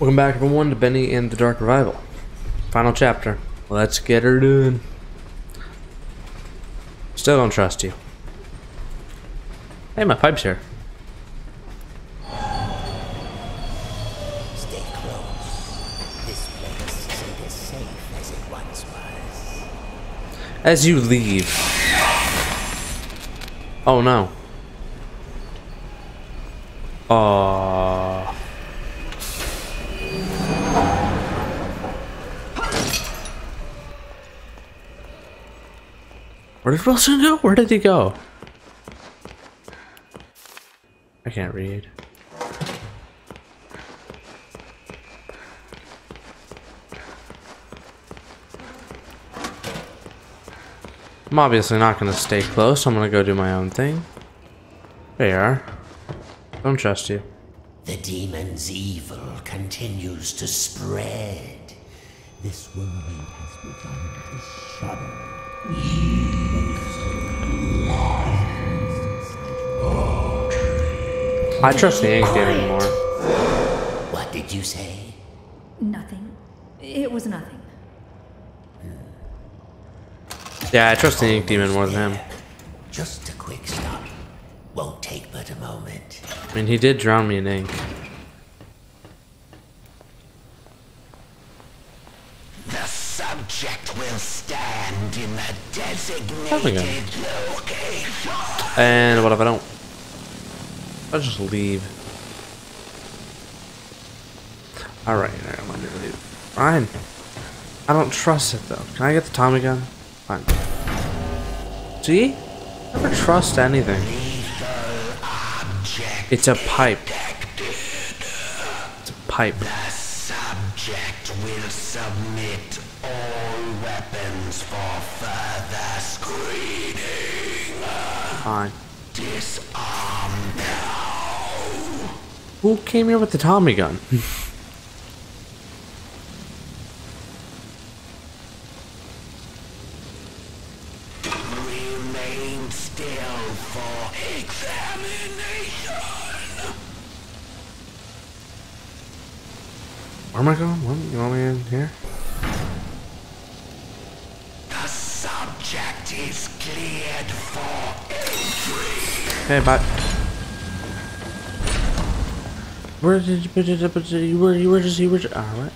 Welcome back, everyone, to Bendy and the Dark Revival. Final chapter. Let's get her done. Still don't trust you. Hey, my pipe's here. Stay close. This place isn't as safe as it once was. As you leave. Oh no. Aww. Where did Wilson go? Where did he go? I can't read. I'm obviously not going to stay close. I'm going to go do my own thing. There you are. Don't trust you. The demon's evil continues to spread. This world has begun to shudder. I trust the ink demon more. What did you say? Nothing. It was nothing. Yeah, I trust the ink demon more than him. Just a quick stop. Won't take but a moment. I mean, he did drown me in ink. The subject will stand in the Probably designated gonna. location. And what if I don't? I'll just leave. Alright, alright, I'm gonna leave. Fine. I don't trust it though. Can I get the Tommy gun? Fine. See? Never trust anything. It's a pipe. It's a pipe. The subject will submit all weapons for further screening. Fine. Disarm now. Who came here with the Tommy gun? Remain still for examination. Where am I going? What? You want me in here? The subject is cleared for entry. Hey, bye. Where did you put it up? Uh, you were, you were just, you were just, alright.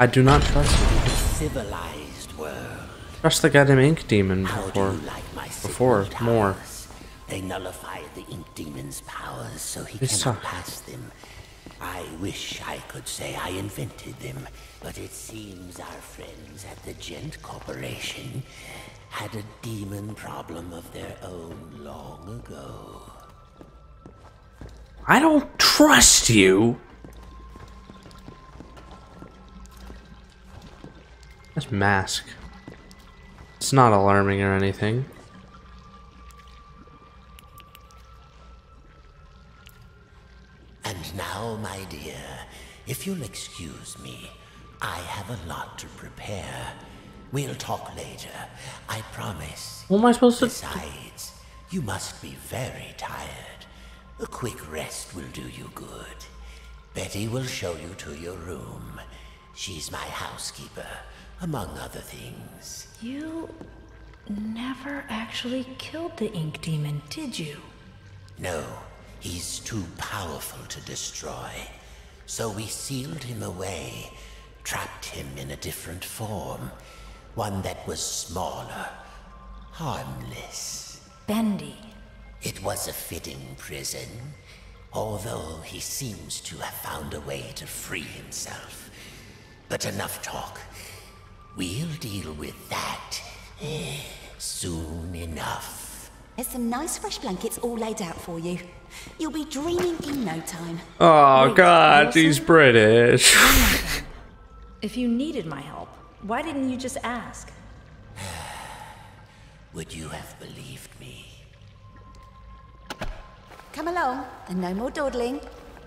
I do not trust you. Civilized world. Trust the goddamn ink demon before. like my before, more. They nullified the ink demon's powers so he They cannot pass them. I wish I could say I invented them, but it seems our friends at the Gent Corporation had a demon problem of their own long ago. I don't trust you. This mask. It's not alarming or anything. And now, my dear, if you'll excuse me, I have a lot to prepare. We'll talk later, I promise. What am I supposed to? Besides, you must be very tired. A quick rest will do you good. Betty will show you to your room. She's my housekeeper, among other things. You never actually killed the ink demon, did you? No, he's too powerful to destroy. So we sealed him away, trapped him in a different form. One that was smaller, harmless. Bendy. It was a fitting prison, although he seems to have found a way to free himself. But enough talk. We'll deal with that eh, soon enough. There's some nice fresh blankets all laid out for you. You'll be dreaming in no time. Oh Wait, God, Wilson? he's British. If you needed my help, why didn't you just ask? Would you have believed me? Come along, and no more dawdling.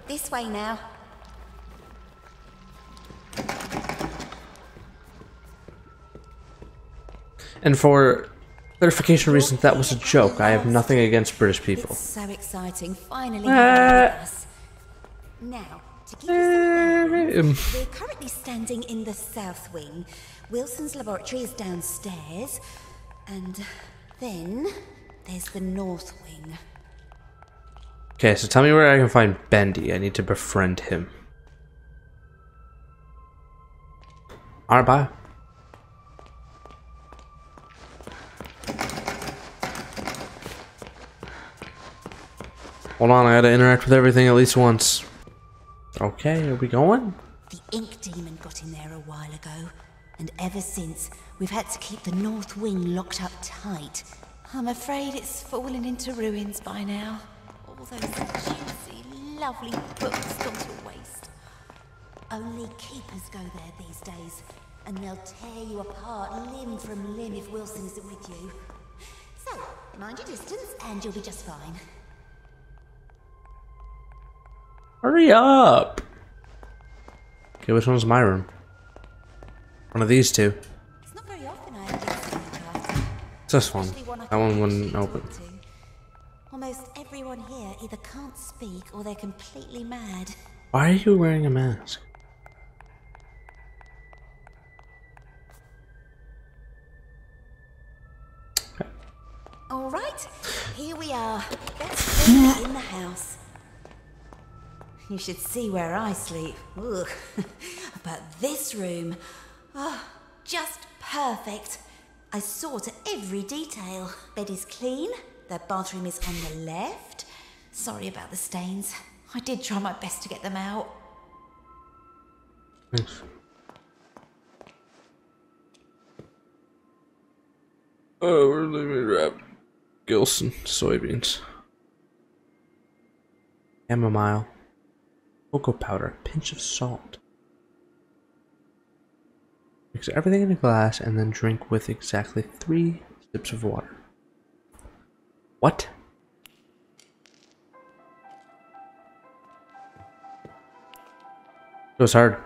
This way now. and for clarification reasons, that was a joke. I have nothing against British people. It's so exciting, finally Uh. having you with us. Now, to give you some game. We're currently standing in the south wing. Wilson's laboratory is downstairs. And then there's the north wing. Okay, so tell me where I can find Bendy. I need to befriend him. Alright, bye. Hold on, I gotta interact with everything at least once. Okay, are we going? The ink demon got in there a while ago. And ever since, we've had to keep the north wing locked up tight. I'm afraid it's fallen into ruins by now. All those juicy, lovely books gone to waste. Only keepers go there these days, and they'll tear you apart limb from limb if Wilson isn't with you. So, mind your distance, and you'll be just fine. Hurry up! Okay, which one's my room? One of these two. It's not very often I have guests in the. It's this one. That one wouldn't open. Almost everyone here either can't speak or they're completely mad. Why are you wearing a mask? All right, here we are. Best in the house. You should see where I sleep. Ugh. but this room, oh, just perfect. I saw to every detail. Bed is clean. The bathroom is on the left. Sorry about the stains. I did try my best to get them out. Thanks. Oh, we're leaving wrap. Gilson soybeans. Chamomile. Cocoa powder. Pinch of salt. Mix everything in a glass and then drink with exactly three sips of water. What? It was hard.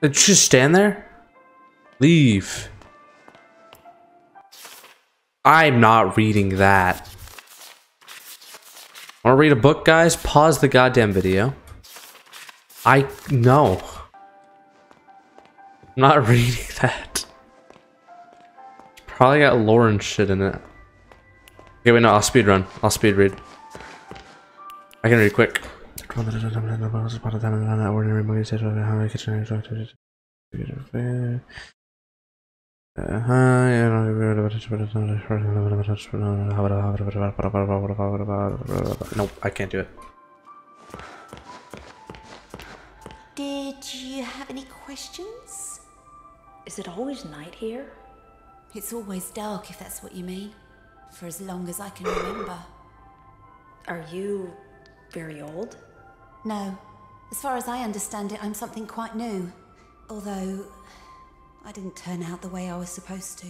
Did you just stand there? Leave. I'm not reading that. Want to read a book, guys? Pause the goddamn video. I no. I'm not reading that. Probably got Lauren shit in it. Okay, wait, no, I'll speed run. I'll speed read. I can read quick. Nope, I can't do it. Did you have any questions? Is it always night here? It's always dark, if that's what you mean. For as long as I can remember. Are you very old? No. As far as I understand it, I'm something quite new. Although, I didn't turn out the way I was supposed to.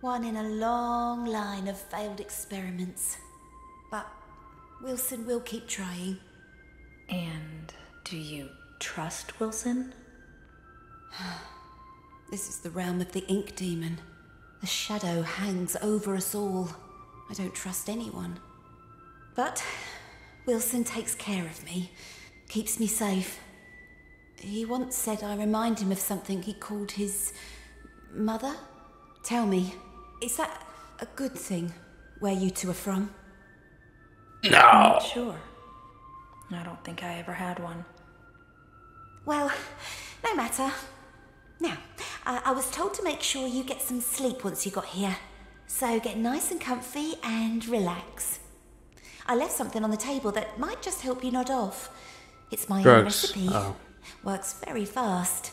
One in a long line of failed experiments. But Wilson will keep trying. And do you trust Wilson? This is the realm of the ink demon. The shadow hangs over us all. I don't trust anyone. But Wilson takes care of me, keeps me safe. He once said I remind him of something he called his mother. Tell me, is that a good thing where you two are from? Not sure. I don't think I ever had one. Well, no matter. Now, I, I was told to make sure you get some sleep once you got here. So get nice and comfy and relax. I left something on the table that might just help you nod off. It's my own recipe. Oh. Works very fast.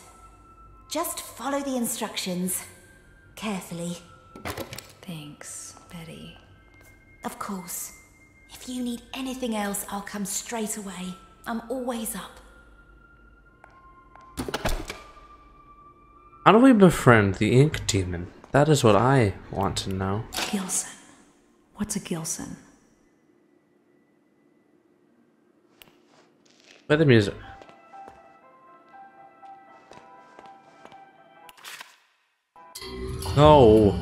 Just follow the instructions. Carefully. Thanks, Betty. Of course. If you need anything else, I'll come straight away. I'm always up. How do we befriend the ink demon? That is what I want to know. Gilson. What's a Gilson? Play the music. No.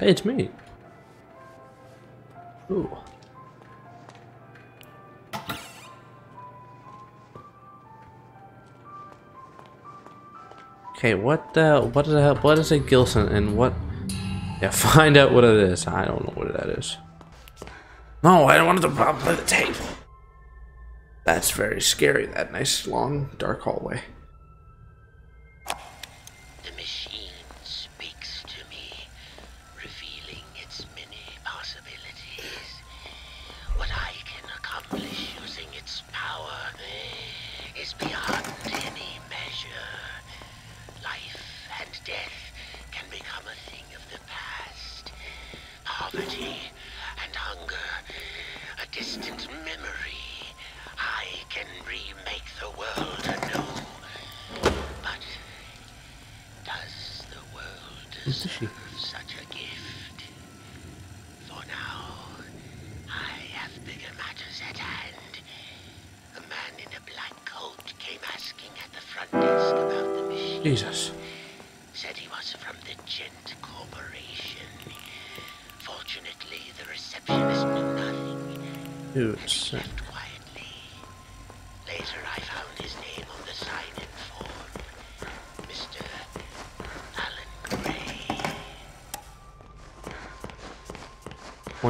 Hey, it's me. Ooh. Okay, what the what the hell what is a Gilson and what Yeah, find out what it is. I don't know what that is. No, I don't want to play the tape. That's very scary, that nice long dark hallway.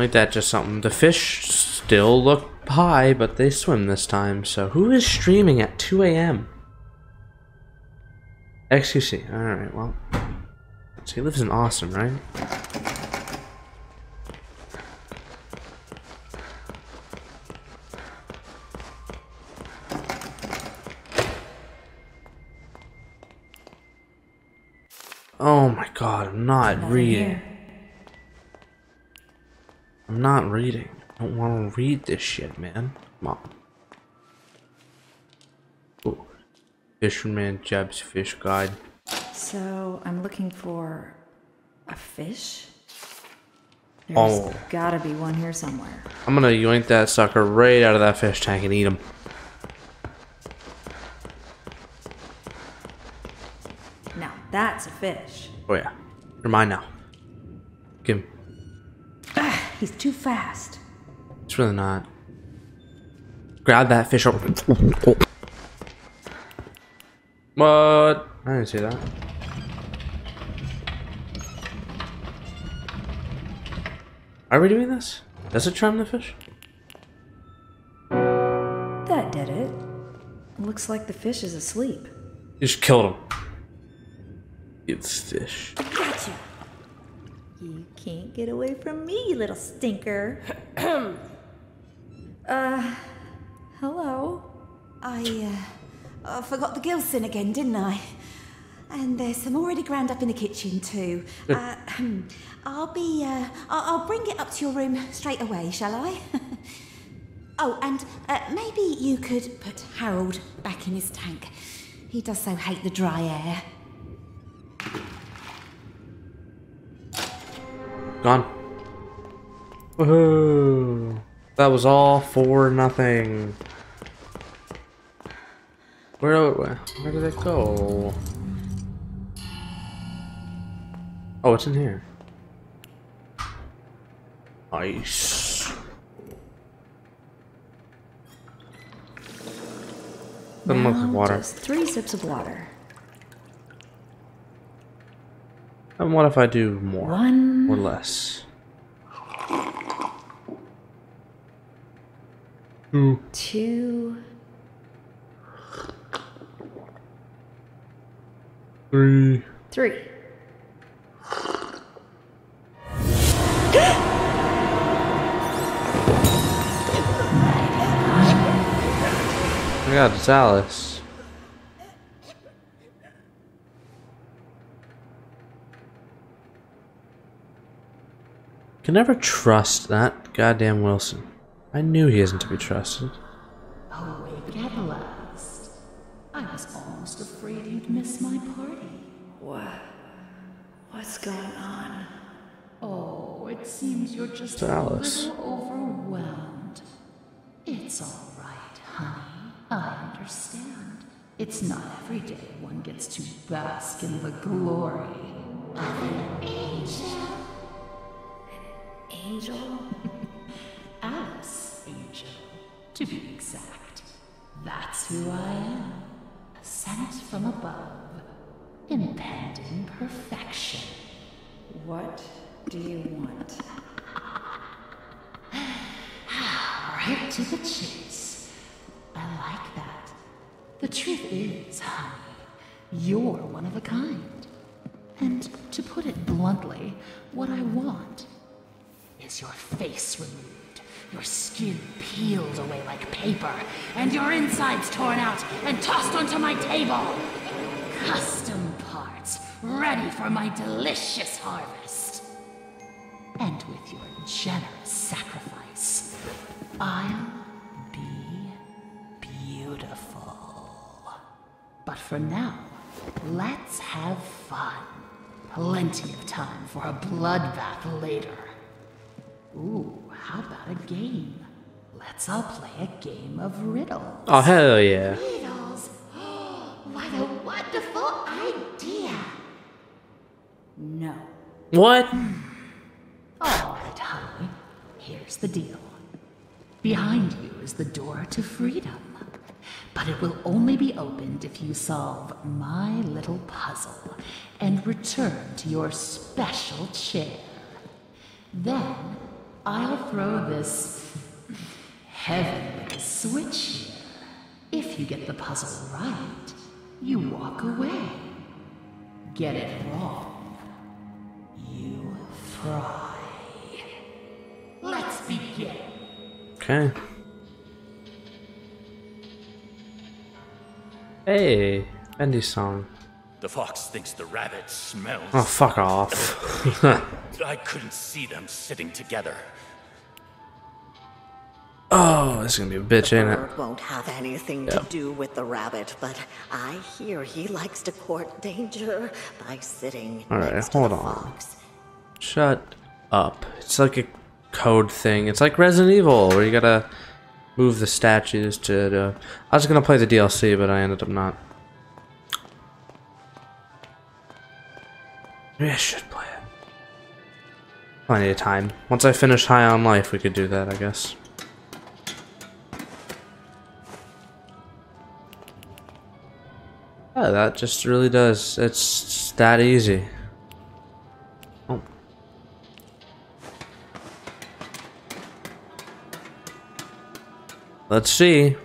Ain't that just something? The fish still look high, but they swim this time. So who is streaming at 2 a.m.? XQC. Alright, well. So he lives in Austin, right? Oh my god, I'm not reading. here. I'm not reading. I don't want to read this shit, man. Come on. Ooh. Fisherman Jeb's Fish Guide. So I'm looking for a fish. There's Oh. gotta be one here somewhere. I'm gonna yoink that sucker right out of that fish tank and eat him. Now that's a fish. Oh yeah. You're mine now. Give him. Ah, he's too fast. It's really not. Grab that fish over. What? I didn't see that. Are we doing this? Does it charm the fish? That did it. Looks like the fish is asleep. You just killed him. You fish. Gotcha. You can't get away from me, you little stinker. uh, hello. I, uh, I forgot the Gilson again, didn't I? And there's some already ground up in the kitchen too. Uh, I'll be, uh, I'll, I'll bring it up to your room straight away, shall I? oh, and uh, maybe you could put Harold back in his tank. He does so hate the dry air. Gone. Woohoo! That was all for nothing. Where where, where did it go? Oh, it's in here. Nice. Doesn't look like water. Just three sips of water. And what if I do more One. or less? Two, Two. three. Three. I got it's Alice. Can never trust that goddamn Wilson. I knew he isn't to be trusted. Oh, Awake at last. I was almost afraid you'd miss my party. What? What's going on? Oh, it seems you're just It's a little overwhelmed. It's all right, honey. I understand. It's not every day one gets to bask in the glory of an angel. Who I am. Sent from above. Impending perfection. What do you want? Right to the chase. I like that. The truth is, honey, you're one of a kind. And to put it bluntly, what I want is your face removed, your skin peeled away like paper, and your insides torn out and tossed onto my table. Custom parts, ready for my delicious harvest. And with your generous sacrifice, I'll be beautiful. But for now, let's have fun. Plenty of time for a bloodbath later. Ooh, how about a game? Let's all play a game of riddles. Oh hell yeah! Riddles? What a wonderful idea! No. What? Hmm. All right, honey. Here's the deal. Behind you is the door to freedom. But it will only be opened if you solve my little puzzle and return to your special chair. Then I'll throw this heavenly switch here. If you get the puzzle right, you walk away. Get it wrong, you fry. Let's begin. Okay. Hey, Bendy song. The fox thinks the rabbit smells. Oh, fuck off. I couldn't see them sitting together. oh, this is gonna be a bitch, ain't it? Won't have anything to do with the rabbit, but I hear he likes to court danger by sitting All right, next to hold the on. fox. Shut up. It's like a code thing. It's like Resident Evil, where you gotta move the statues to. to I was gonna play the DLC, but I ended up not. Maybe I should play it. Plenty of time. Once I finish High on Life, we could do that, I guess. Yeah, that just really does. It's that easy. Oh. Let's see.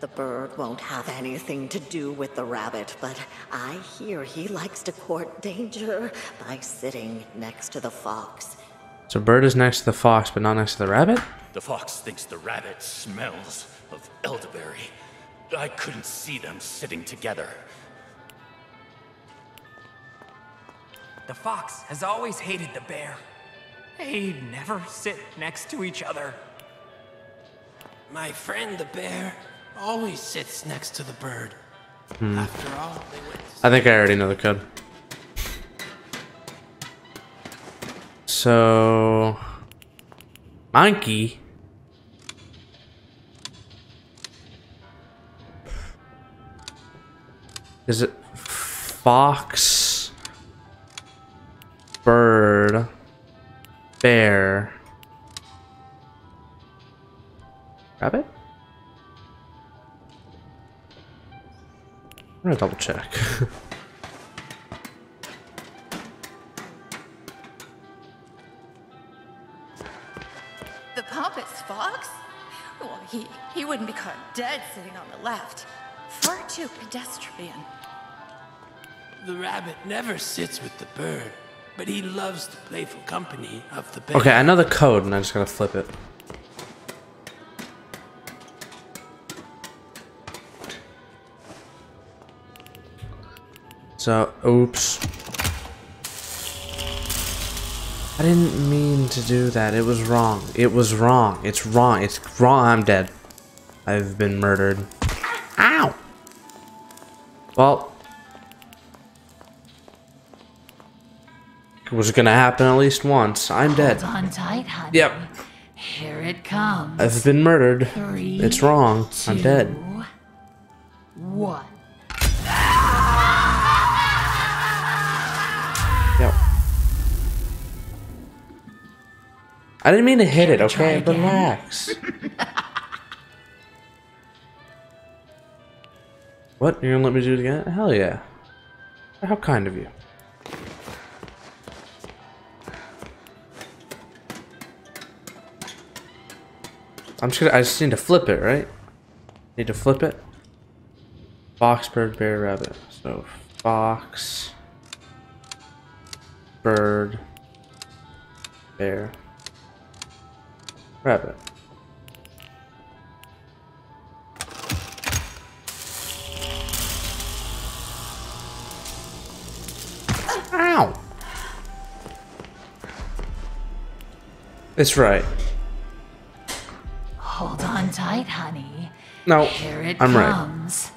The bird won't have anything to do with the rabbit, but I hear he likes to court danger by sitting next to the fox. So bird is next to the fox, but not next to the rabbit? The fox thinks the rabbit smells of elderberry. I couldn't see them sitting together. The fox has always hated the bear. They never sit next to each other. My friend the bear always sits next to the bird. Hmm. After all, they went I think I already know the code. So monkey. Is it fox, bird, bear, rabbit? I'm gonna double check. The pompous fox? Well, he, he wouldn't be caught dead sitting on the left. Far too pedestrian. The rabbit never sits with the bird, but he loves the playful company of the bear. Okay, I know the code and I'm just gotta flip it. So, oops. I didn't mean to do that. It was wrong. It was wrong. It's wrong. It's wrong. I'm dead. I've been murdered. Ow! Well. It was gonna happen at least once. I'm dead. Hold on tight, honey. Yep. Here it comes. I've been murdered. Three, It's wrong. I'm dead. I didn't mean to hit it, Care to try okay? Relax. what? You're gonna let me do it again? Hell yeah. How kind of you. I'm just gonna, I just need to flip it, right? Need to flip it. Fox, bird, bear, rabbit. So, fox, bird, bear, rabbit. Ow! It's right. Hold on tight, honey. No, Here it I'm right. comes.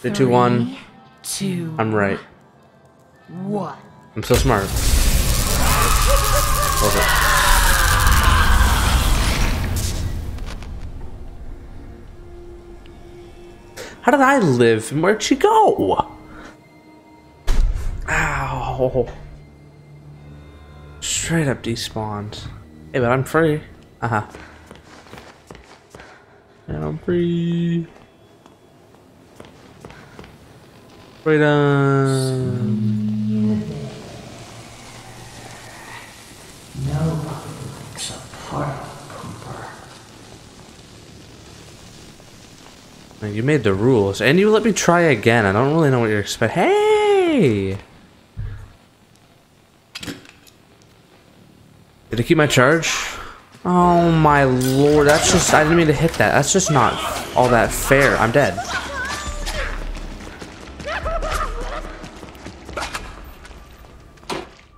Three, two, one. Two, I'm right. one. I'm so smart. Love How did I live and where'd she go? Ow. Straight up despawned. Hey, but I'm free. Uh huh. And I'm free. Freedom. You made the rules, and you let me try again. I don't really know what you're expecting. Hey! Did it keep my charge? Oh my lord, that's just- I didn't mean to hit that. That's just not all that fair. I'm dead.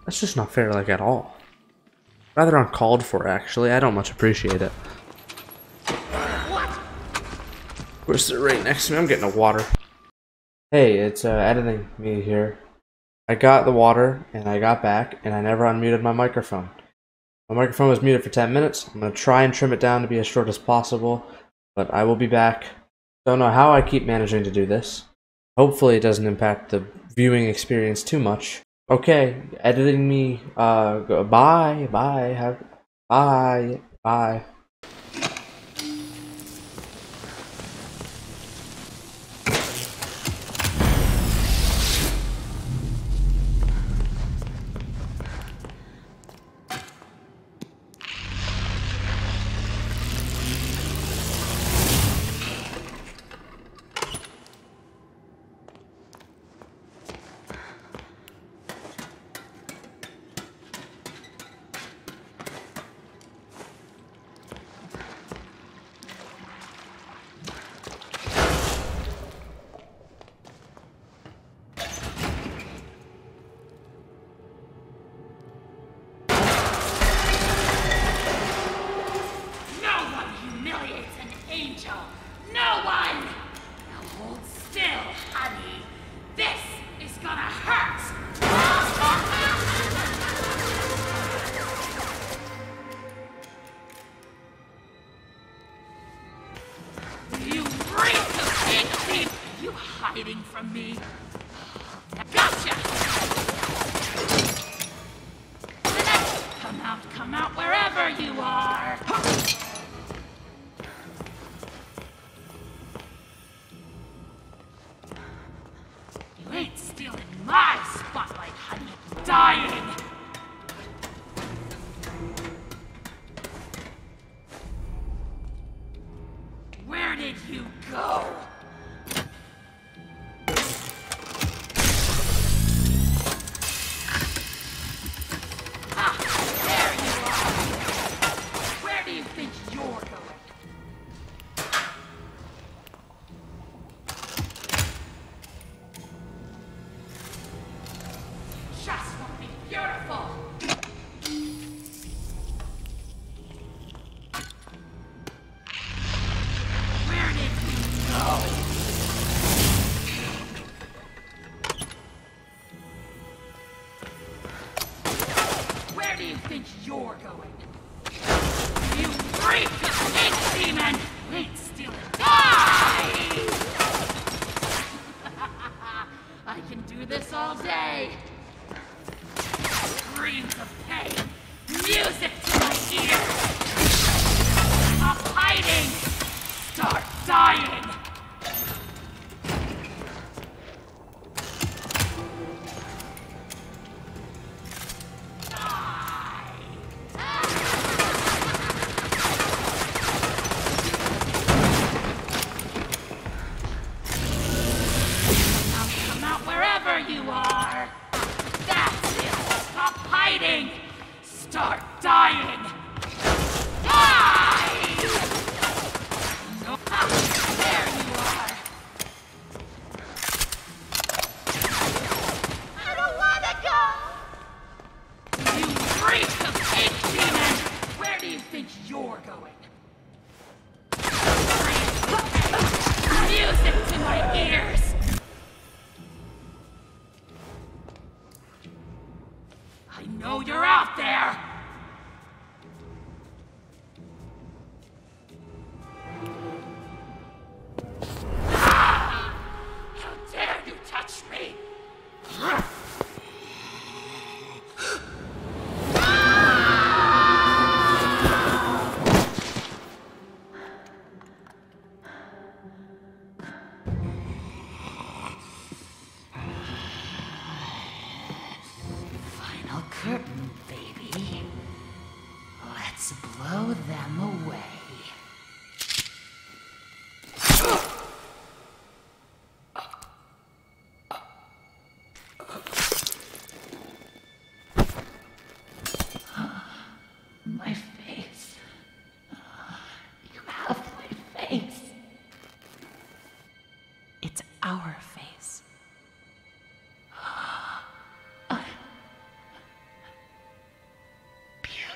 That's just not fair, like, at all. Rather uncalled for, actually. I don't much appreciate it. Where's it right next to me? I'm getting a water. Hey, it's uh, editing me here. I got the water, and I got back, and I never unmuted my microphone. My microphone was muted for 10 minutes. I'm going to try and trim it down to be as short as possible, but I will be back. Don't know how I keep managing to do this. Hopefully it doesn't impact the viewing experience too much. Okay, editing me, uh, bye, bye, have, bye, bye.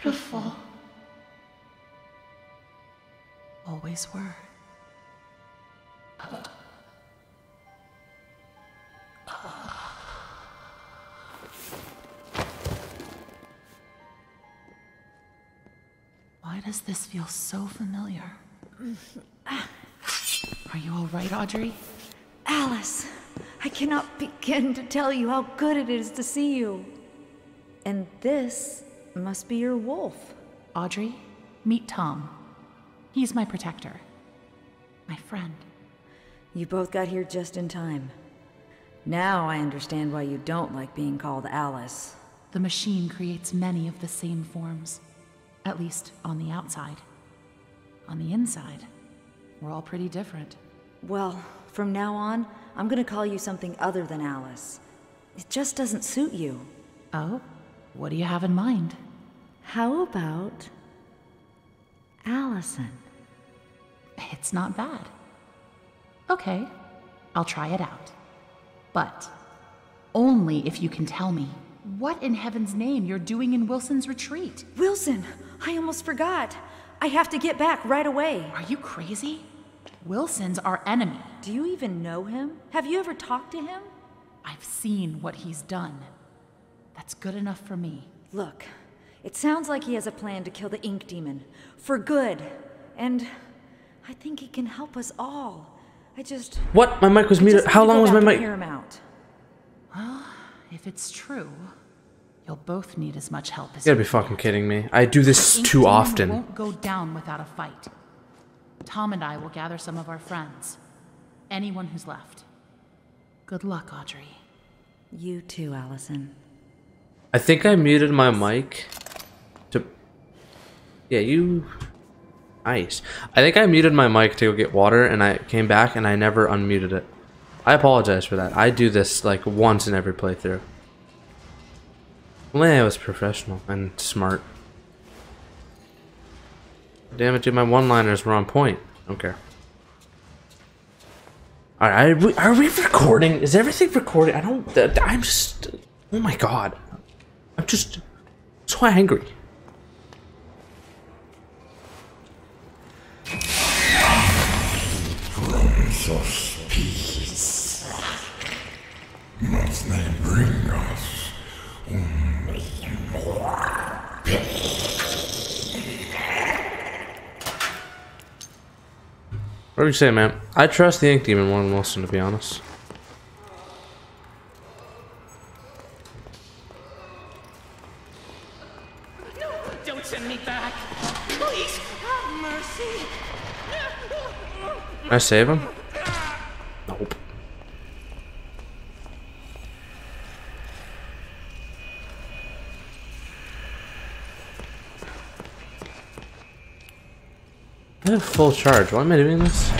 Beautiful. Always were. Why does this feel so familiar? Are you all right, Audrey? Alice, I cannot begin to tell you how good it is to see you. And this must be your wolf. Audrey, meet Tom. He's my protector. My friend. You both got here just in time. Now I understand why you don't like being called Alice. The machine creates many of the same forms. At least on the outside. On the inside, we're all pretty different. Well, from now on, I'm gonna call you something other than Alice. It just doesn't suit you. Oh? What do you have in mind? How about Allison? It's not bad. Okay, I'll try it out. But only if you can tell me what in heaven's name you're doing in Wilson's retreat. Wilson, I almost forgot. I have to get back right away. Are you crazy? Wilson's our enemy. Do you even know him? Have you ever talked to him? I've seen what he's done. That's good enough for me. Look, it sounds like he has a plan to kill the Ink Demon. For good. And I think he can help us all. I just. What? My mic was muted. How long was my back and mic? Hear him out. Well, if it's true, you'll both need as much help as You gotta be fucking kidding me. I do this The Ink too Demon often. won't go down without a fight. Tom and I will gather some of our friends. Anyone who's left. Good luck, Audrey. You too, Allison. I think I muted my mic to. Yeah, you. Nice. I think I muted my mic to go get water, and I came back and I never unmuted it. I apologize for that. I do this like once in every playthrough. Well, I was professional and smart. Damn it, dude! My one-liners were on point. I don't care. All right, are we, are we recording? Is everything recording? I don't. I'm just. Oh my god. I'm just so angry. Of Peace. Must they bring us only more What do you say, man? I trust the Ink Demon more than Wilson, to be honest. Don't send me back. Please, have mercy. I save him? Nope. I have full charge. Why am I doing this?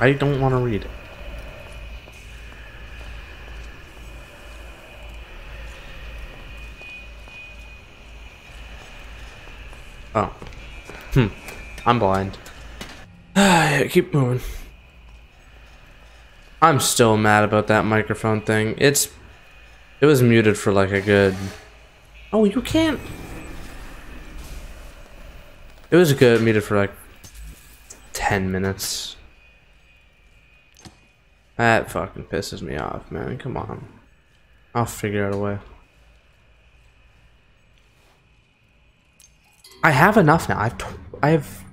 I don't want to read it. Oh. Hmm. I'm blind. yeah, keep moving. I'm still mad about that microphone thing. It's it was muted for like a good Oh, you can't It was good muted for like 10 minutes. That fucking pisses me off, man. Come on. I'll figure out a way. I have enough now. I've I have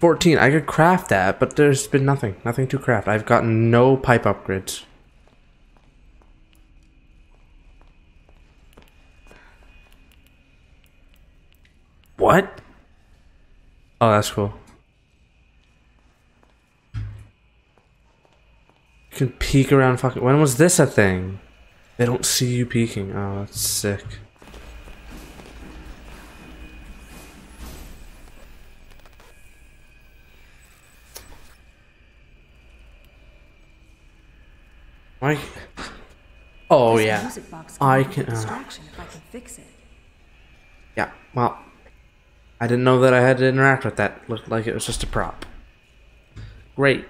14. I could craft that, but there's been nothing. Nothing to craft. I've gotten no pipe upgrades. What? Oh, that's cool. You can peek around fucking... When was this a thing? They don't see you peeking. Oh, that's sick. Why? Oh yeah, I can be a can. Uh, if I can fix it. yeah, well, I didn't know that I had to interact with that. Looked like it was just a prop. Great.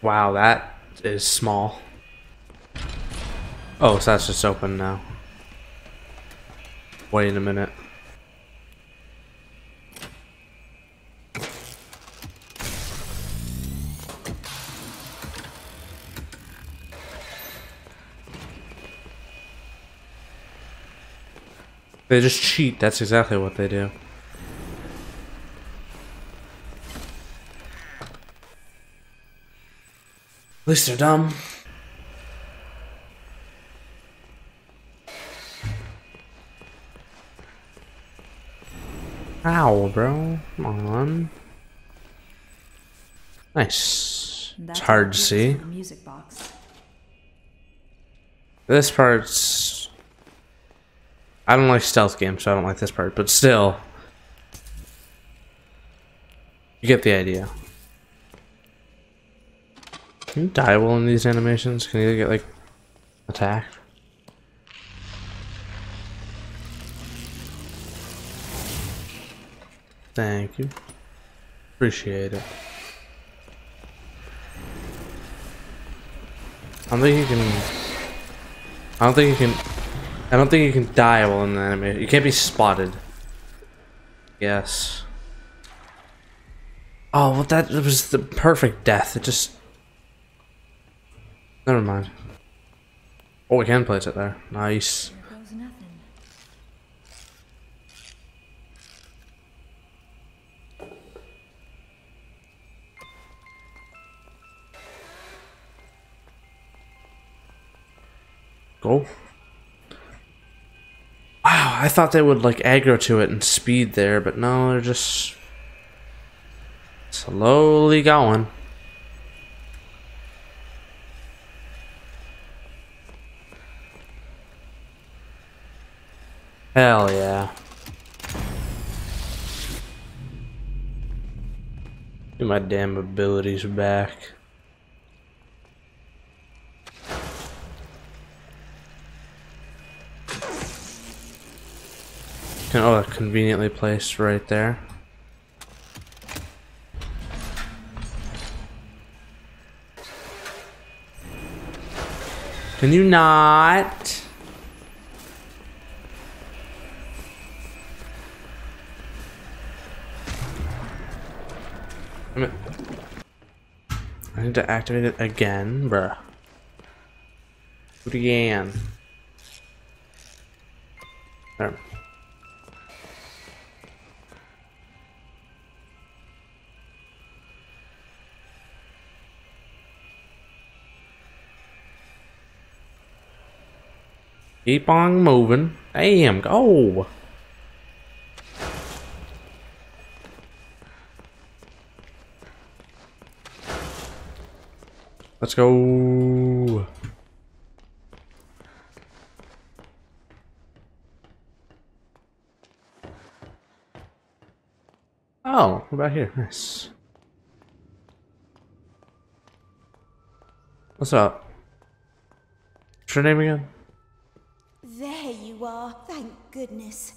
Wow, that is small. Oh, so that's just open now. Wait a minute. They just cheat. That's exactly what they do. At least they're dumb. Ow, bro. Come on. Nice. That's it's hard to see. music box. This part's... I don't like stealth games, so I don't like this part, but still. You get the idea. Can you die well in these animations? Can you get, like, attacked? Thank you. Appreciate it. I don't think you can... I don't think you can... I don't think you can die while in the animation. You can't be spotted. Yes. Oh, well that was the perfect death. It just... Never mind. Oh, we can place it there. Nice. Go. Wow, I thought they would like aggro to it and speed there, but no, they're just slowly going. Hell yeah. Get my damn abilities back. Can, oh, conveniently placed right there. Can you not? I need to activate it again, bruh. Again. There. Keep on moving. Damn, go. Let's go. Oh, what about here? Nice. What's up? What's your name again? There you are, thank goodness.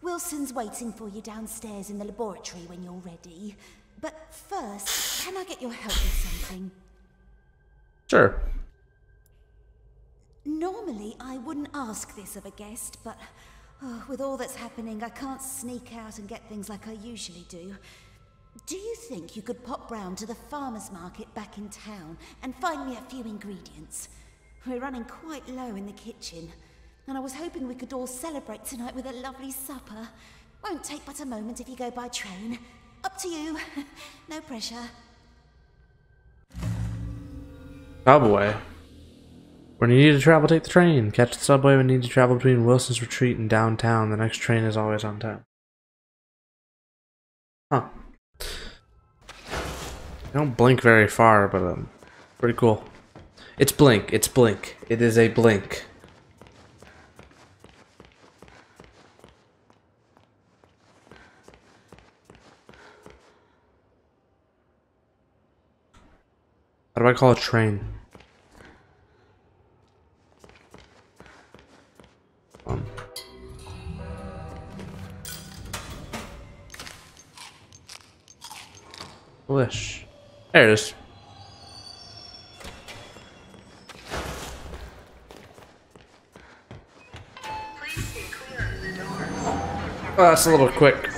Wilson's waiting for you downstairs in the laboratory when you're ready. But first, can I get your help with something? Sure. Normally, I wouldn't ask this of a guest, but oh, with all that's happening, I can't sneak out and get things like I usually do. Do you think you could pop round to the farmer's market back in town and find me a few ingredients? We're running quite low in the kitchen, and I was hoping we could all celebrate tonight with a lovely supper. Won't take but a moment if you go by train. Up to you. no pressure. Subway. When you need to travel, take the train. Catch the subway when you need to travel between Wilson's Retreat and downtown. The next train is always on time. Huh. I don't blink very far, but um, pretty cool. It's blink. It's blink. It is a blink. How do I call a train? Um. There it is. Oh, that's a little quick.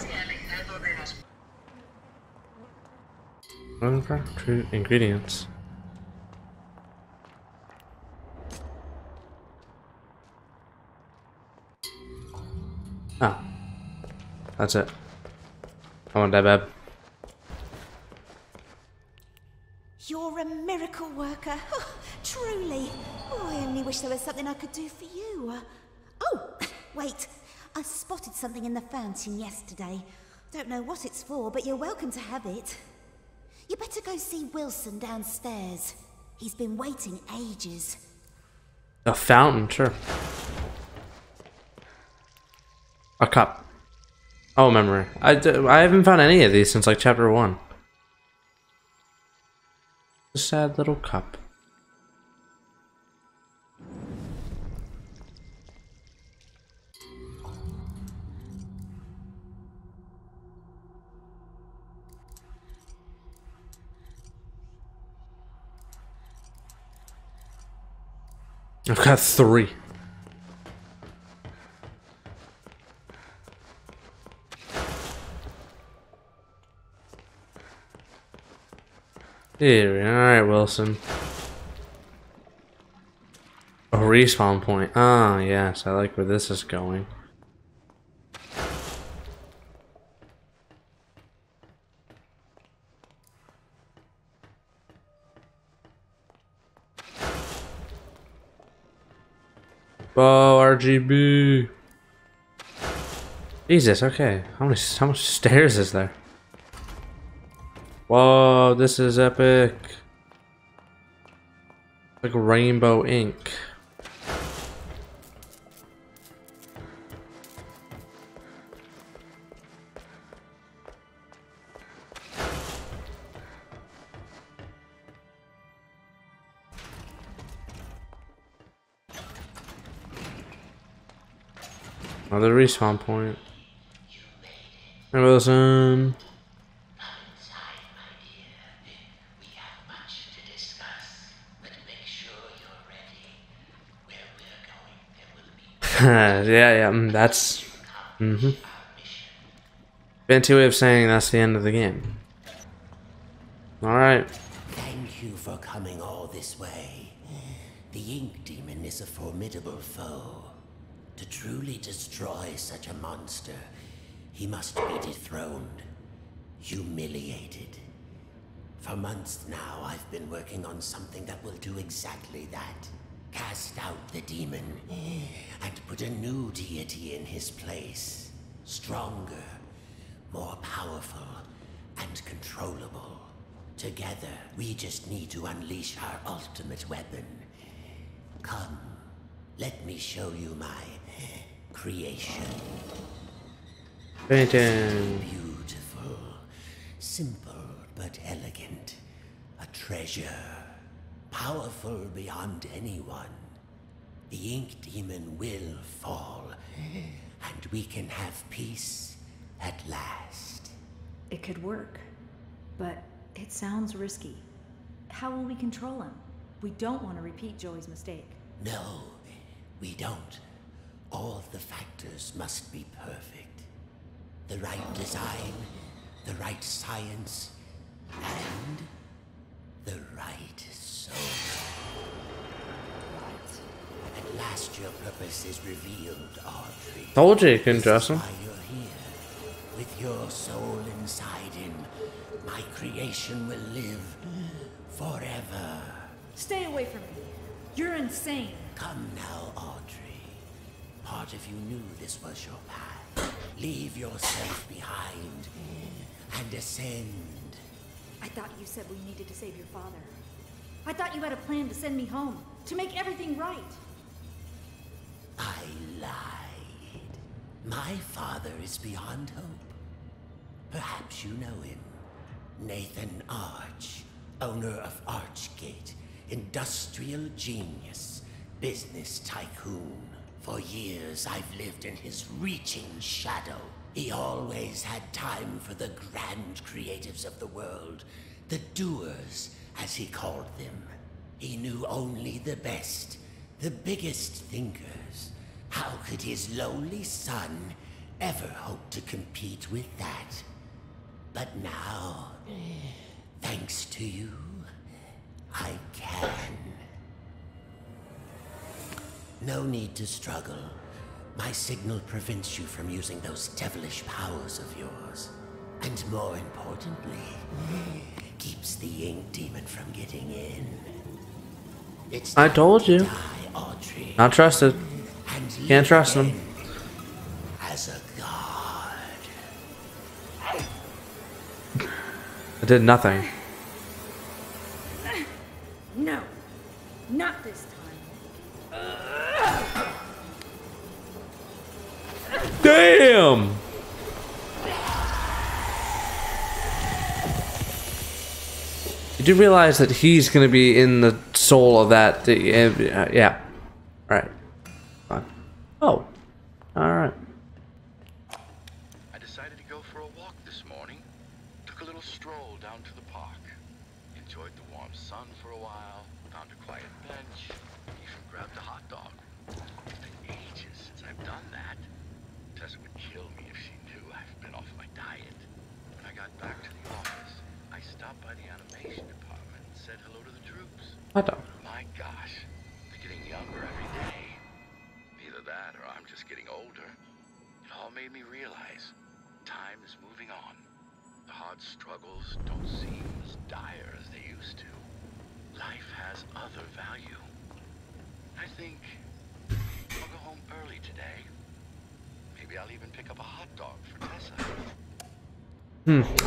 True ingredients. Oh. That's it. I want that bad. You're a miracle worker. Oh, truly. Oh, I only wish there was something I could do for you. Oh, wait. I spotted something in the fountain yesterday. Don't know what it's for, but you're welcome to have it. You better go see Wilson downstairs. He's been waiting ages. A fountain, sure. A cup. Oh, memory. I, I haven't found any of these since like chapter one. A sad little cup. I've got three. Here, alright, Wilson. A respawn point. Ah, yes, I like where this is going. Oh, RGB. Jesus, okay. How many how much stairs is there? Whoa, this is epic. Like rainbow ink. Another respawn point. Hey, Wilson. yeah, yeah, mm, that's. Mm hmm. Fancy way of saying that's the end of the game. Alright. Thank you for coming all this way. The Ink Demon is a formidable foe. To truly destroy such a monster, he must be dethroned, humiliated. For months now, I've been working on something that will do exactly that. Cast out the demon and put a new deity in his place. Stronger, more powerful, and controllable. Together, we just need to unleash our ultimate weapon. Come, let me show you my creation. Painting. Beautiful, simple but elegant. A treasure, powerful beyond anyone. The ink demon will fall, and we can have peace at last. It could work, but it sounds risky. How will we control him? We don't want to repeat Joey's mistake. No, we don't. All the factors must be perfect. The right design, the right science, and the right soul. At last your purpose is revealed, Audrey. Told you you couldn't trust him. Why you're here. With your soul inside him, my creation will live forever. Stay away from me. You're insane. Come now, Audrey. Part of you knew this was your path. Leave yourself behind and ascend. I thought you said we needed to save your father. I thought you had a plan to send me home, to make everything right. I lied. My father is beyond hope. Perhaps you know him. Nathan Arch, owner of Archgate, industrial genius, business tycoon. For years I've lived in his reaching shadow. He always had time for the grand creatives of the world, the doers, as he called them. He knew only the best, the biggest thinkers. How could his lowly son ever hope to compete with that? But now, thanks to you, I can. No need to struggle. My signal prevents you from using those devilish powers of yours. And more importantly, keeps the ink demon from getting in. It's I told you. die. Not trusted. And Can't trust him. As a god. I did nothing. Do realize that he's gonna be in the soul of that. uh, yeah. Right. Fine. Oh.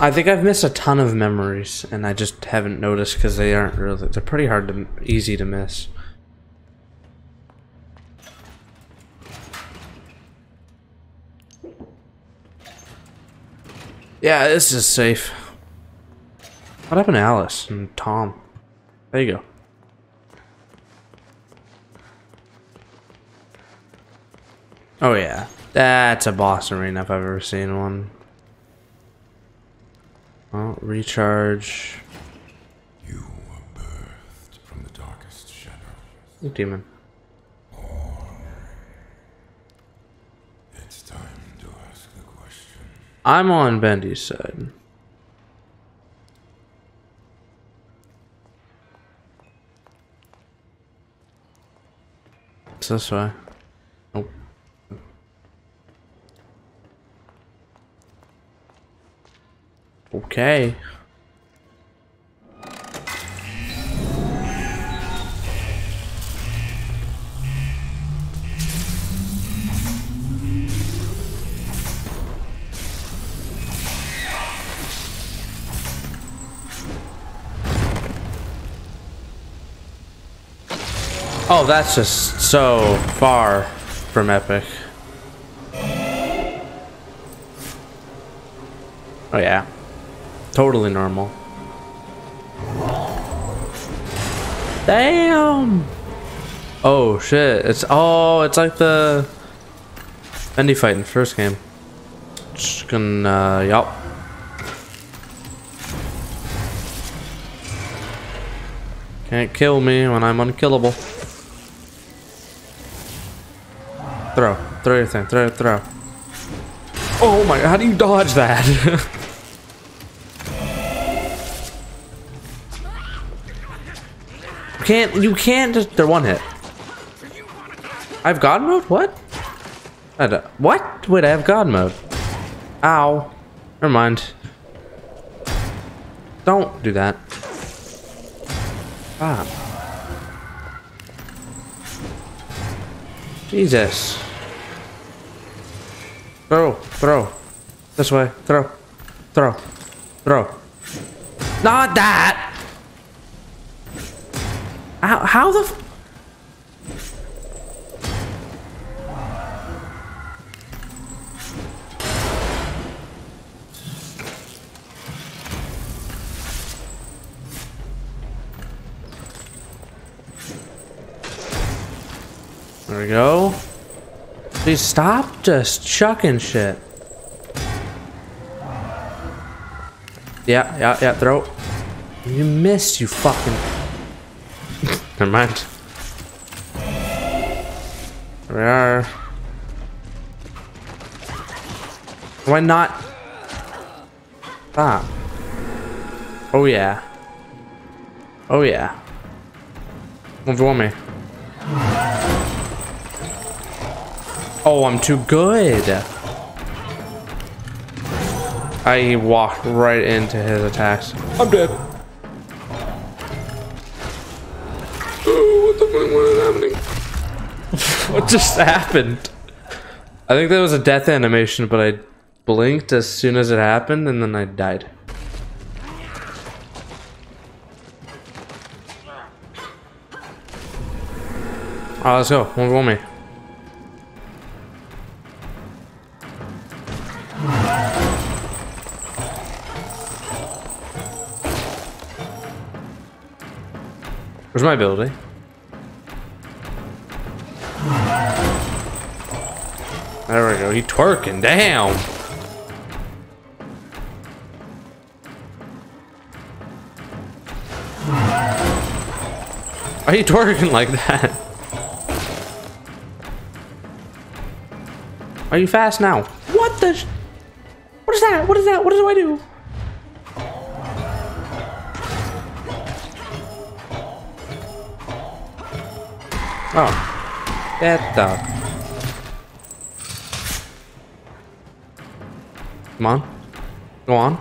I think I've missed a ton of memories, and I just haven't noticed because they aren't really. They're pretty hard to, easy to miss. Yeah, this is safe. What happened to Alice and Tom? There you go. Oh yeah, that's a boss arena if I've ever seen one. Well, recharge. You were birthed from the darkest shadows. Ooh, demon. It's time to ask the question. I'm on Bendy's side. It's this way. Nope. Okay. Oh, that's just so far from epic. Oh yeah. Totally normal. Damn! Oh shit, it's oh it's like the Bendy fight in the first game. Just gonna uh, yup. Can't kill me when I'm unkillable. Throw. Throw your thing. Throw, throw. Oh my, god, how do you dodge that? can't, you can't just, they're one hit. I have God mode? What? I don't- what? Wait, I have God mode. Ow. Never mind. Don't do that. Ah. Jesus. Throw, throw. This way, throw, throw, throw. Not that! How, how the There we go. Please stop just chucking shit. Yeah, yeah, yeah, throw. You missed, you fucking. Never mind. We are. Why not? Stop. Oh yeah. Oh yeah. One for me. Oh, I'm too good. I walked right into his attacks. I'm dead. what just happened? I think that was a death animation, but I blinked as soon as it happened and then I died. Alright, let's go. One for me. Where's my ability? Go. He twerking. Damn. Why are you twerking like that? Are you fast now? What the? What is that? What is that? What do I do? Oh. Get the. Come on. Go on.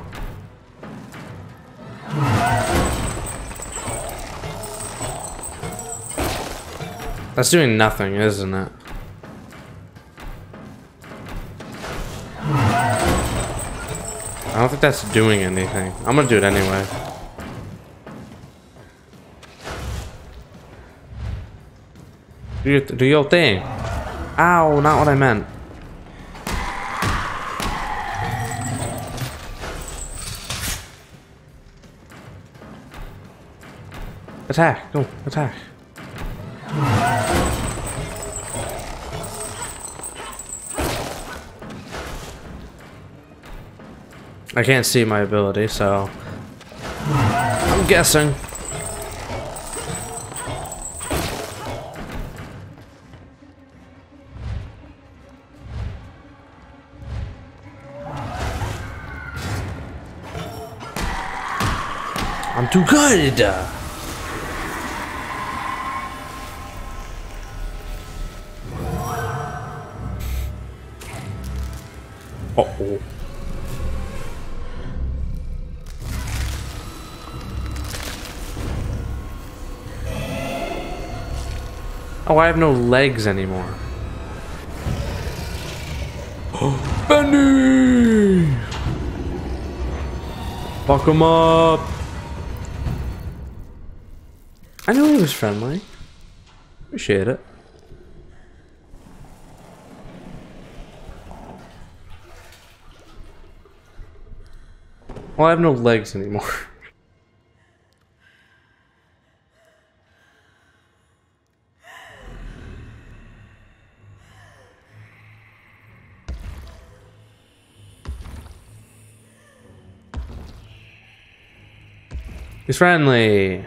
That's doing nothing, isn't it? I don't think that's doing anything. I'm gonna do it anyway. Do your, do your thing. Ow, not what I meant. Attack, go, attack. I can't see my ability, so I'm guessing. I'm too good. Oh, I have no legs anymore. Oh Bendy! Fuck him up! I knew he was friendly. Appreciate it. Well, I have no legs anymore. He's friendly.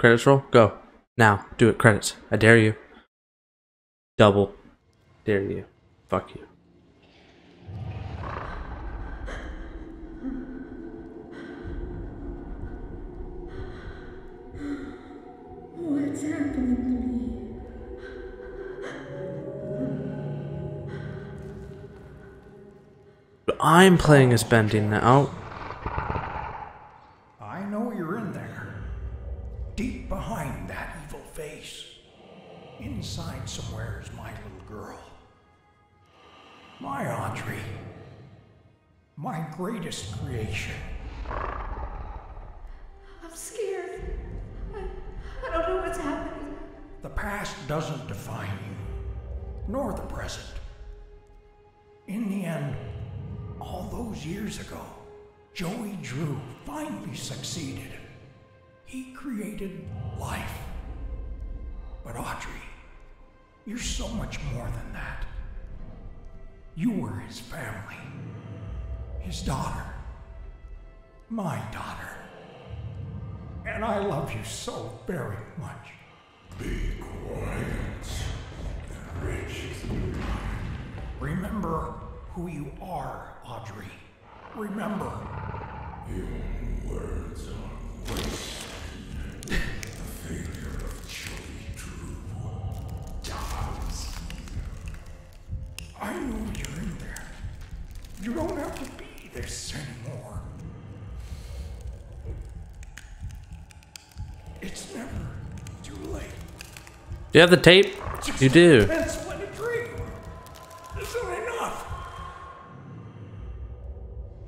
Credits roll? Go. Now. Do it. Credits. I dare you. Double. Dare you. Fuck you. What's happening to me? But I'm playing as Bendy now. You have the tape? You do. That's what a dream. Isn't enough.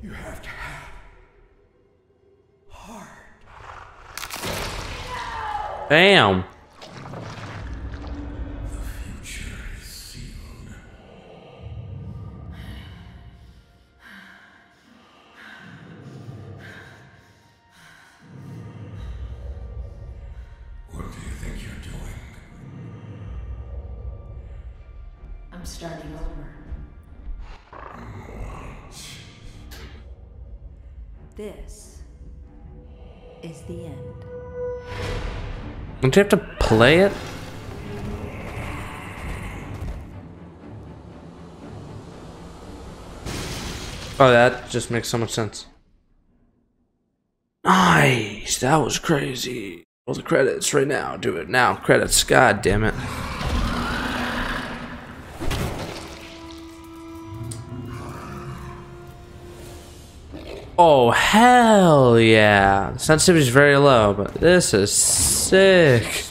You have to have heart. Bam. I'm starting over. This is the end. Don't you have to play it? Oh, that just makes so much sense. Nice. That was crazy. Roll the credits right now. Do it now. Credits. God damn it. Oh, hell yeah. Sensitivity is very low, but this is sick.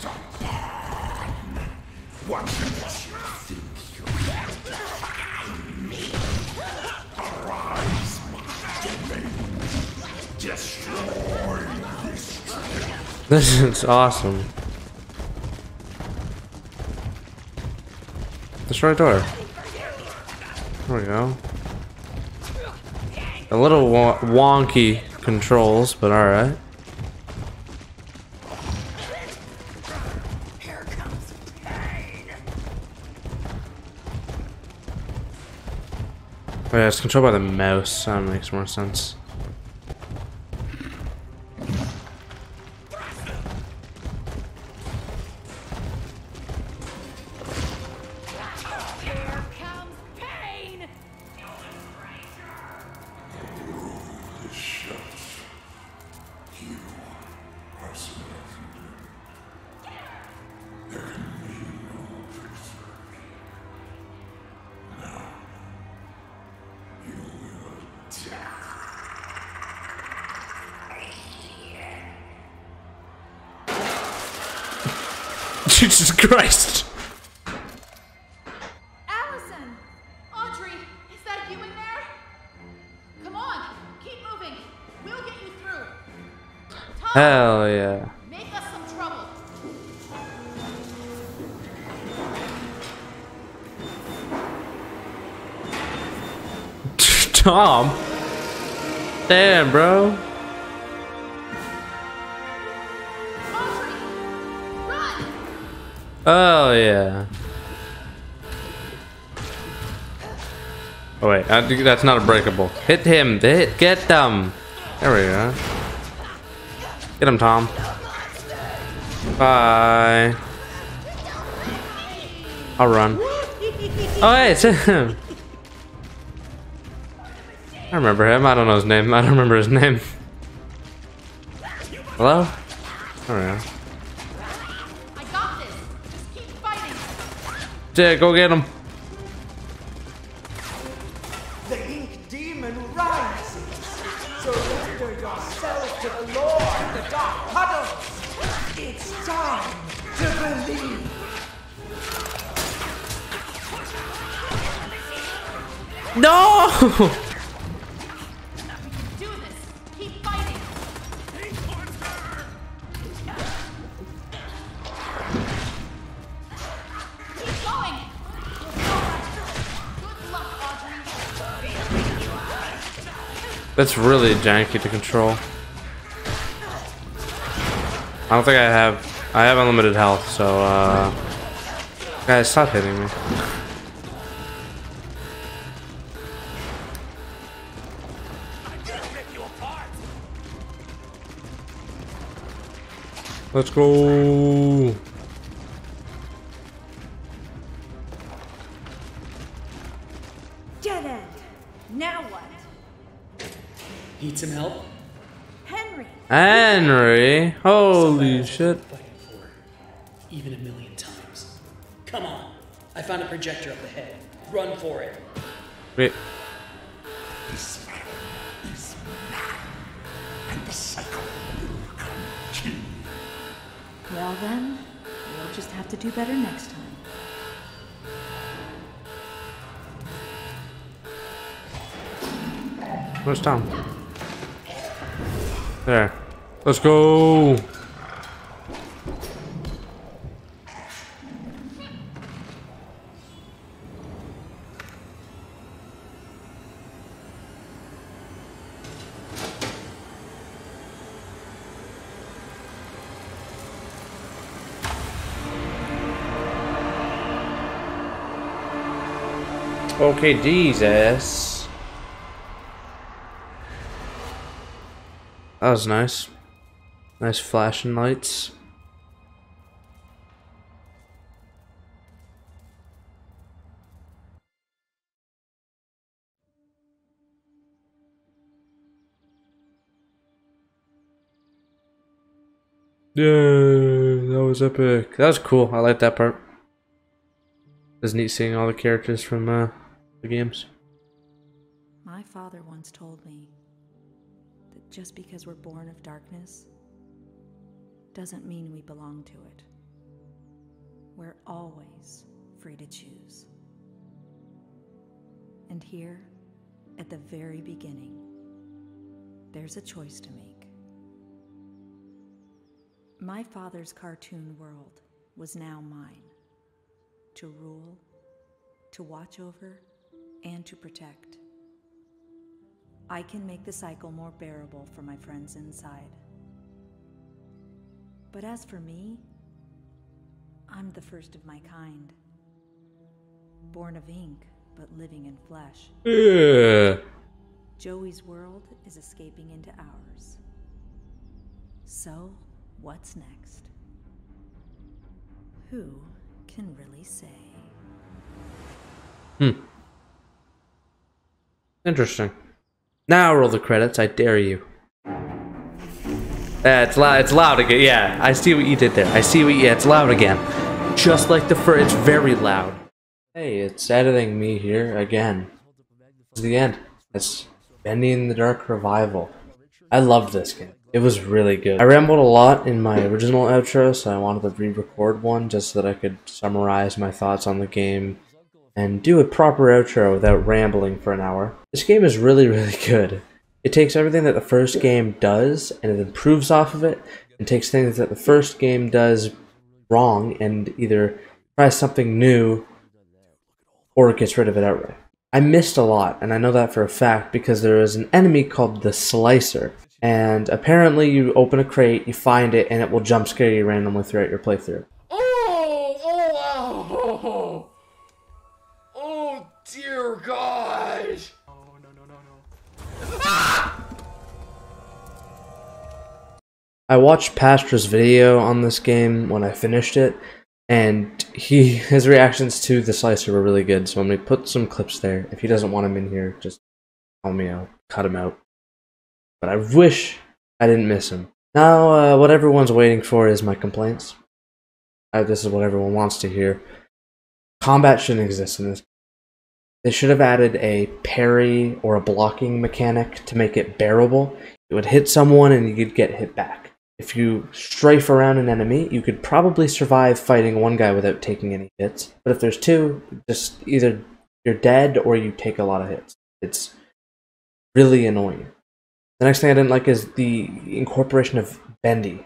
This is awesome. Destroy door. There we go. A little wo wonky controls, but alright. Oh yeah, it's controlled by the mouse. That makes more sense. Jesus Christ! Allison! Audrey, is that you in there? Come on, keep moving. We'll get you through. Hell yeah. Make us some trouble. Tom? Damn, bro. Oh yeah. Oh wait, uh, I that's not a breakable. Hit him. Hit. Get them. There we go. Get him, Tom. Bye. I'll run. Oh hey, it's him. I remember him. I don't know his name. I don't remember his name. Hello? Alright. I Yeah, go get him. That's really janky to control. I don't think I have... I have unlimited health, so, uh... Guys, stop hitting me. Let's go. Dead end. Now what? Need some help? Henry! Henry. Holy shit. Even a million times. Come on. I found a projector up ahead. Run for it. Wait. This man is mad, and the cycle will continue. Well then, we'll just have to do better next time. Where's Tom? There. Let's go. Okay, Jesus. That was nice. Nice flashing lights. Yeah, that was epic. That was cool. I like that part. It was neat seeing all the characters from uh, the games. My father once told me that just because we're born of darkness doesn't mean we belong to it. We're always free to choose. And here, at the very beginning, there's a choice to make. My father's cartoon world was now mine to rule, to watch over, and to protect. I can make the cycle more bearable for my friends inside. But as for me, I'm the first of my kind. Born of ink, but living in flesh. Yeah. Joey's world is escaping into ours. So, what's next? Who can really say? Hmm. Interesting. Now roll the credits. I dare you. Uh, yeah, it's loud. It's loud again. Yeah, I see what you did there. I see what. Yeah, it's loud again. Just like the first. It's very loud. Hey, it's editing me here again. It's the end. It's Bendy and the Dark Revival. I loved this game. It was really good. I rambled a lot in my original outro, so I wanted to re-record one just so that I could summarize my thoughts on the game and do a proper outro without rambling for an hour. This game is really, really good. It takes everything that the first game does and it improves off of it, and takes things that the first game does wrong and either tries something new or gets rid of it outright. I missed a lot, and I know that for a fact because there is an enemy called the Slicer, and apparently you open a crate, you find it, and it will jump scare you randomly throughout your playthrough. Dear God. Oh, no, no, no, no. I watched Pastra's video on this game when I finished it, and he his reactions to the slicer were really good. So I'm gonna put some clips there. If he doesn't want him in here, just call me. I'll cut him out. But I wish I didn't miss him. Now, uh, what everyone's waiting for is my complaints. Uh, this is what everyone wants to hear. Combat shouldn't exist in this. They should have added a parry or a blocking mechanic to make it bearable. It would hit someone and you'd get hit back. If you strafe around an enemy, you could probably survive fighting one guy without taking any hits. But if there's two, just either you're dead or you take a lot of hits. It's really annoying. The next thing I didn't like is the incorporation of Bendy,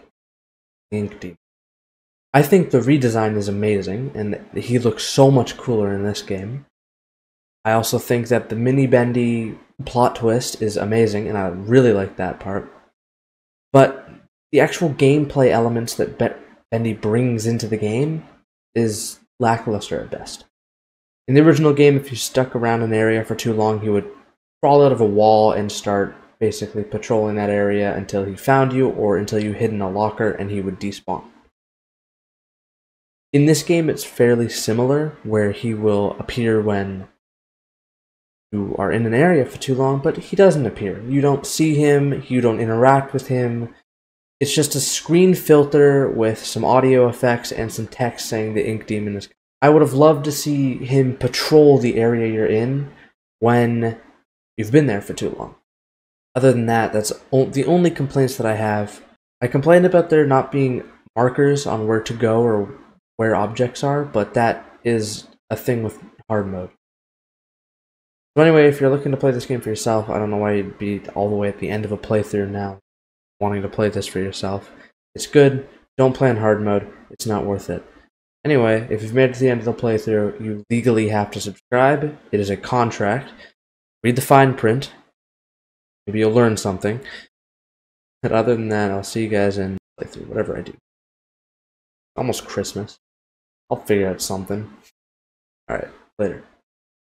the. I think the redesign is amazing, and he looks so much cooler in this game. I also think that the mini Bendy plot twist is amazing, and I really like that part. But the actual gameplay elements that Be- Bendy brings into the game is lackluster at best. In the original game, if you stuck around an area for too long, he would crawl out of a wall and start basically patrolling that area until he found you or until you hid in a locker and he would despawn. In this game, it's fairly similar, where he will appear when you are in an area for too long, but he doesn't appear. You don't see him, you don't interact with him. It's just a screen filter with some audio effects and some text saying the Ink Demon is. I would have loved to see him patrol the area you're in when you've been there for too long. Other than that, that's the only complaints that I have. I complained about there not being markers on where to go or where objects are, but that is a thing with hard mode. So anyway, if you're looking to play this game for yourself, I don't know why you'd be all the way at the end of a playthrough now, wanting to play this for yourself. It's good. Don't play in hard mode. It's not worth it. Anyway, if you've made it to the end of the playthrough, you legally have to subscribe. It is a contract. Read the fine print. Maybe you'll learn something. But other than that, I'll see you guys in playthrough, whatever I do. Almost Christmas. I'll figure out something. Alright, later.